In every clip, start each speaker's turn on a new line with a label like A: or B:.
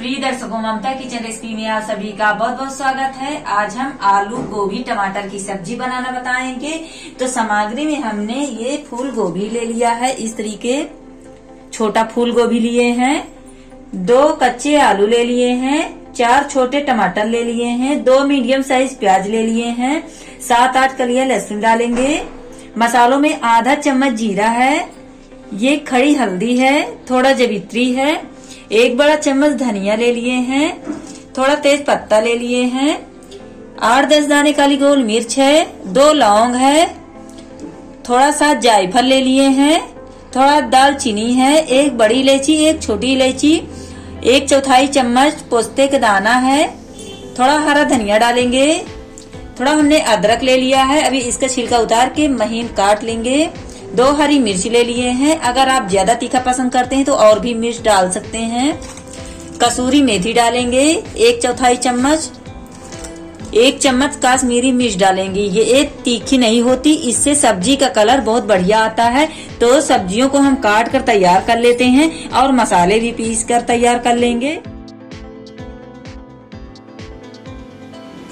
A: प्रिय दर्शकों ममता kitchen recipe में आप सभी का बहुत बहुत स्वागत है। आज हम आलू, गोभी, टमाटर की सब्ज़ी बनाना बताएँगे। तो सामग्री में हमने ये फूल गोभी ले लिया है। इस तरीके छोटा फूल गोभी लिए हैं, दो कच्चे आलू ले लिए हैं, चार छोटे टमाटर ले लिए हैं, दो मीडियम साइज़ प्याज ले लिए हैं, सात आठ कलिया लहसुन डालेंगे। मसालों में आधा चम्मच जीरा है। ये खड़ी हल्दी है, थोड़ा जवित्री है। एक बड़ा चम्मच धनिया ले लिए हैं, थोड़ा तेज पत्ता ले लिए हैं, आठ दस दाने काली गोल मिर्च है, दो लौंग है, थोड़ा सा जायफल ले लिए हैं, थोड़ा दालचीनी है, एक बड़ी इलायची, एक छोटी इलायची, एक चौथाई चम्मच पोस्ते का दाना है, थोड़ा हरा धनिया डालेंगे, थोड़ा हमने अदरक ले लिया है, अभी इसका छिलका उतार के महीन काट लेंगे। दो हरी मिर्च ले लिए हैं। अगर आप ज़्यादा तीखा पसंद करते हैं तो और भी मिर्च डाल सकते हैं। कसूरी मेथी डालेंगे, एक चौथाई चम्मच। एक चम्मच काश्मीरी मिर्च डालेंगे। ये एक तीखी नहीं होती, इससे सब्ज़ी का कलर बहुत बढ़िया आता है। तो सब्जियों को हम काट कर तैयार कर लेते हैं और मसाले भी पीस कर तैयार कर लेंगे।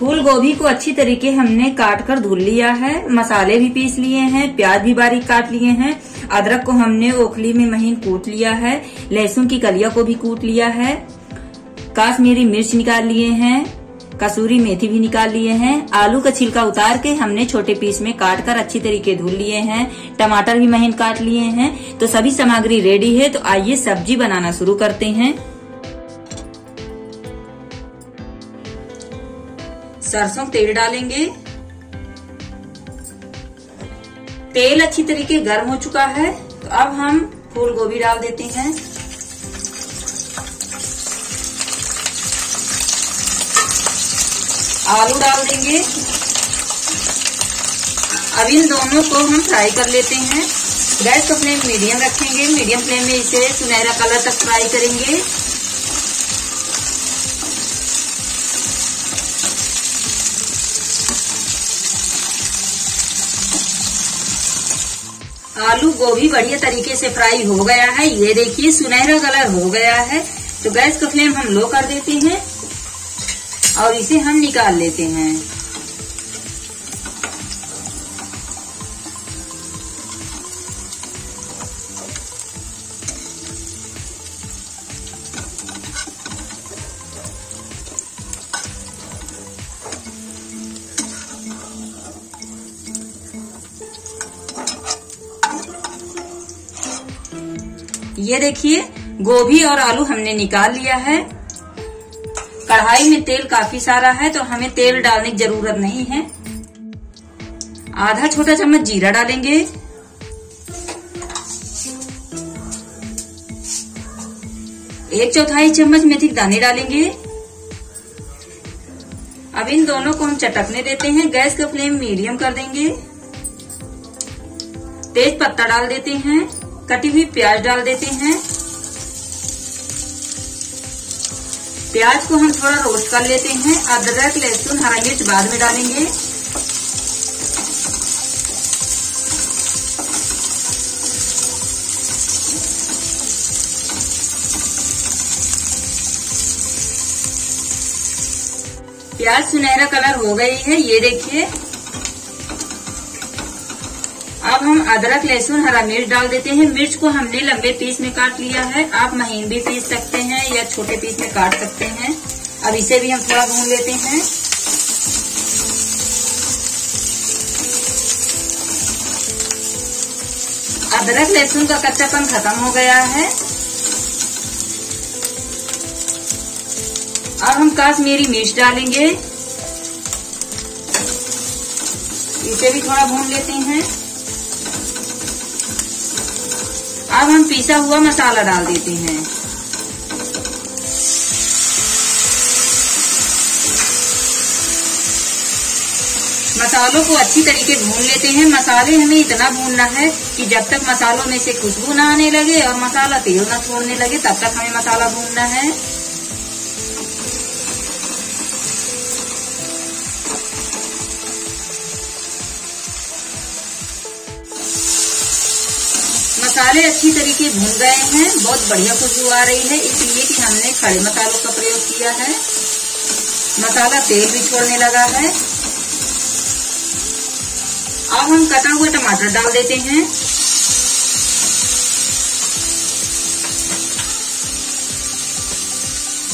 A: फूल गोभी को अच्छी तरीके हमने काट कर धुल लिया है। मसाले भी पीस लिए हैं, प्याज भी बारीक काट लिए हैं। अदरक को हमने ओखली में महीन कूट लिया है। लहसुन की कलिया को भी कूट लिया है। काश्मीरी मिर्च निकाल लिए हैं। कसूरी मेथी भी निकाल लिए हैं। आलू का छिलका उतार के हमने छोटे पीस में काट कर अच्छी तरीके धुल लिए हैं। टमाटर भी महीन काट लिए हैं। तो सभी सामग्री रेडी है तो आइए सब्ज़ी बनाना शुरू करते हैं। सरसों तेल डालेंगे। तेल अच्छी तरीके गर्म हो चुका है तो अब हम फूल गोभी डाल देते हैं। आलू डाल देंगे। अब इन दोनों को हम फ्राई कर लेते हैं। गैस को फ्लेम मीडियम रखेंगे। मीडियम फ्लेम में इसे सुनहरा कलर तक फ्राई करेंगे। आलू गोभी बढ़िया तरीके से फ्राई हो गया है। ये देखिए, सुनहरा कलर हो गया है। तो गैस का फ्लेम हम लो कर देते हैं और इसे हम निकाल लेते हैं। ये देखिए, गोभी और आलू हमने निकाल लिया है। कढ़ाई में तेल काफ़ी सारा है तो हमें तेल डालने की ज़रूरत नहीं है। आधा छोटा चम्मच जीरा डालेंगे। एक चौथाई चम्मच मेथी दाने डालेंगे। अब इन दोनों को हम चटकने देते हैं। गैस का फ्लेम मीडियम कर देंगे। तेज पत्ता डाल देते हैं। कटी हुई प्याज डाल देते हैं। प्याज को हम थोड़ा रोस्ट कर लेते हैं। अदरक, लहसुन, हरा मिर्च बाद में डालेंगे। प्याज सुनहरा कलर हो गई है। ये देखिए। अब हम अदरक, लहसुन, हरा मिर्च डाल देते हैं। मिर्च को हमने लंबे पीस में काट लिया है। आप महीन भी पीस सकते हैं या छोटे पीस में काट सकते हैं। अब इसे भी हम थोड़ा भून लेते हैं। अदरक, लहसुन का कच्चापन खत्म हो गया है। अब हम काश्मीरी मिर्च डालेंगे। इसे भी थोड़ा भून लेते हैं। अब हम पीसा हुआ मसाला डाल देते हैं। मसालों को अच्छी तरीके भून लेते हैं। मसाले हमें इतना भूनना है कि जब तक मसालों में से खुशबू ना आने लगे और मसाला तेल ना छोड़ने लगे, तब तक हमें मसाला भूनना है। मसाले अच्छी तरीके भून गए हैं, बहुत बढ़िया खुशबू आ रही है, इसलिए कि हमने खड़े मसालों का प्रयोग किया है। मसाला तेल भी छोड़ने लगा है। अब हम कटा हुआ टमाटर डाल देते हैं।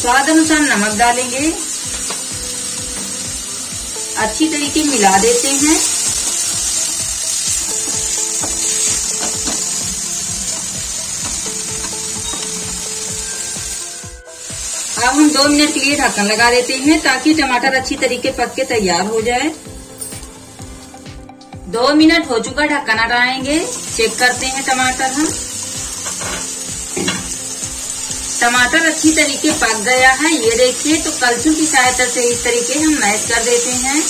A: स्वाद अनुसार नमक डालेंगे। अच्छी तरीके मिला देते हैं। अब हम दो मिनट के लिए ढक्कन लगा देते हैं ताकि टमाटर अच्छी तरीके पक के तैयार हो जाए। दो मिनट हो चुका ढक्कन हटाएँगे। चेक करते हैं टमाटर हम। टमाटर अच्छी तरीके पक गया है। ये देखिए तो कलछुल की सहायता से इस तरीके हम मैश कर देते हैं।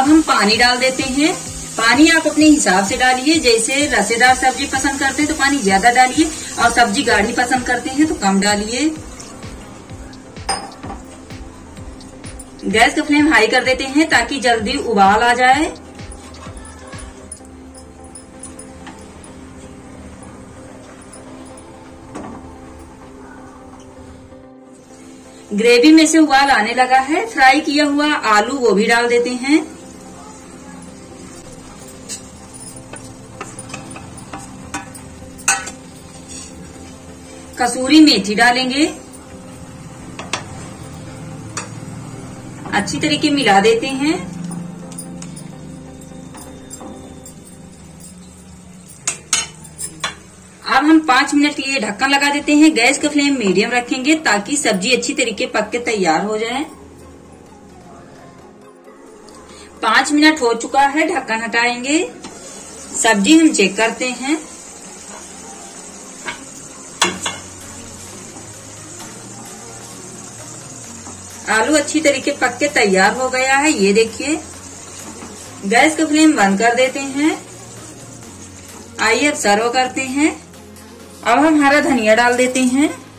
A: अब हम पानी डाल देते हैं। पानी आप अपने हिसाब से डालिए, जैसे रसेदार सब्ज़ी पसंद करते हैं तो पानी ज़्यादा डालिए, और सब्ज़ी गाढ़ी पसंद करते हैं तो कम डालिए। गैस का फ्लेम हाई कर देते हैं ताकि जल्दी उबाल आ जाए। ग्रेवी में से उबाल आने लगा है। फ्राई किया हुआ आलू वो भी डाल देते हैं। कसूरी मेथी डालेंगे। अच्छी तरीके मिला देते हैं। अब हम पाँच मिनट के लिए ढक्कन लगा देते हैं। गैस का फ्लेम मीडियम रखेंगे ताकि सब्ज़ी अच्छी तरीके पक के तैयार हो जाए। पाँच मिनट हो चुका है, ढक्कन हटाएँगे। सब्ज़ी हम चेक करते हैं। आलू अच्छी तरीके पक के तैयार हो गया है। ये देखिए। गैस का फ्लेम बंद कर देते हैं। आइए अब सर्व करते हैं। अब हम हरा धनिया डाल देते हैं।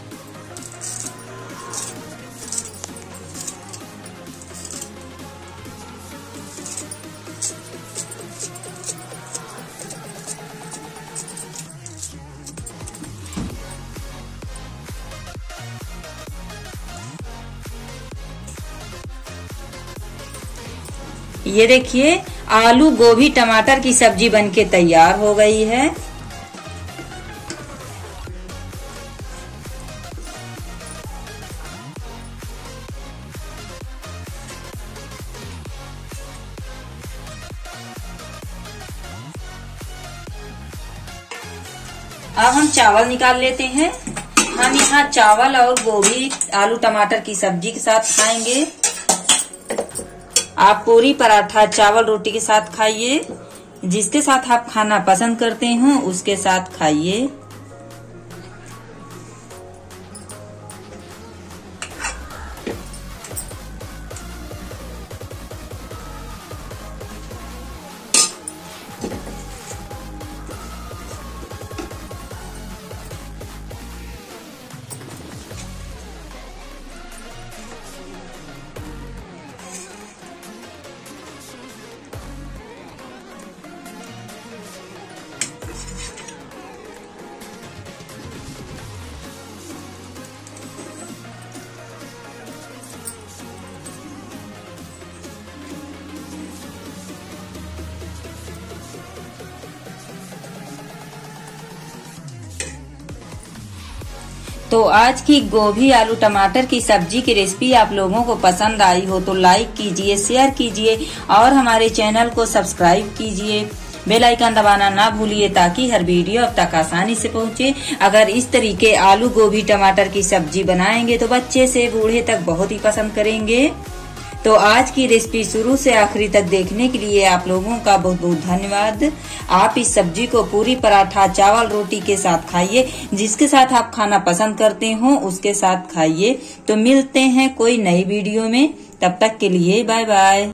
A: ये देखिए, आलू, गोभी, टमाटर की सब्ज़ी बनके तैयार हो गई है। अब हम चावल निकाल लेते हैं। हम यहाँ चावल और गोभी, आलू, टमाटर की सब्ज़ी के साथ खाएँगे। आप पूरी पराठा चावल रोटी के साथ खाइए। जिसके साथ आप खाना पसंद करते हो, उसके साथ खाइए। तो आज की गोभी, आलू, टमाटर की सब्ज़ी की रेसिपी आप लोगों को पसंद आई हो तो लाइक कीजिए शेयर कीजिए और हमारे चैनल को सब्सक्राइब कीजिए। बेल आइकन दबाना ना भूलिए ताकि हर वीडियो अब तक आसानी से पहुँचे। अगर इस तरीके आलू, गोभी, टमाटर की सब्ज़ी बनाएँगे तो बच्चे से बूढ़े तक बहुत ही पसंद करेंगे। तो आज की रेसिपी शुरू से आखिरी तक देखने के लिए आप लोगों का बहुत बहुत धन्यवाद। आप इस सब्ज़ी को पूरी पराठा, चावल, रोटी के साथ खाइए, जिसके साथ आप खाना पसंद करते हो, उसके साथ खाइए। तो मिलते हैं कोई नई वीडियो में। तब तक के लिए बाय बाय